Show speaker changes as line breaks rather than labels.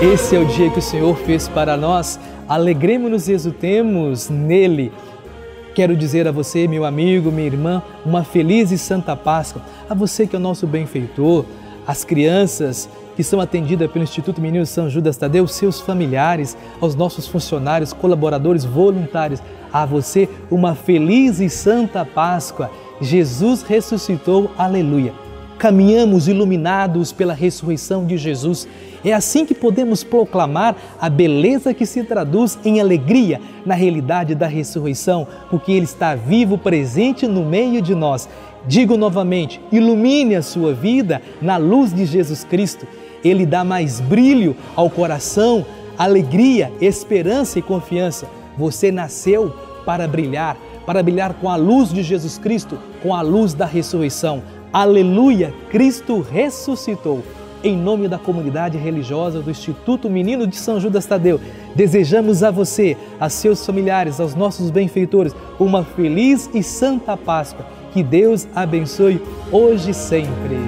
Esse é o dia que o Senhor fez para nós. Alegremos-nos e exultemos nele. Quero dizer a você, meu amigo, minha irmã, uma feliz e santa Páscoa. A você que é o nosso benfeitor, as crianças que são atendidas pelo Instituto Menino São Judas Tadeu, seus familiares, aos nossos funcionários, colaboradores, voluntários. A você uma feliz e santa Páscoa. Jesus ressuscitou, aleluia. Caminhamos iluminados pela ressurreição de Jesus. É assim que podemos proclamar a beleza que se traduz em alegria na realidade da ressurreição, porque Ele está vivo, presente no meio de nós. Digo novamente: ilumine a sua vida na luz de Jesus Cristo. Ele dá mais brilho ao coração, alegria, esperança e confiança. Você nasceu para brilhar, para brilhar com a luz de Jesus Cristo, com a luz da ressurreição. Aleluia! Cristo ressuscitou. Em nome da comunidade religiosa do Instituto Menino de São Judas Tadeu, desejamos a você, a seus familiares, aos nossos benfeitores, uma feliz e santa Páscoa. Que Deus abençoe hoje e sempre.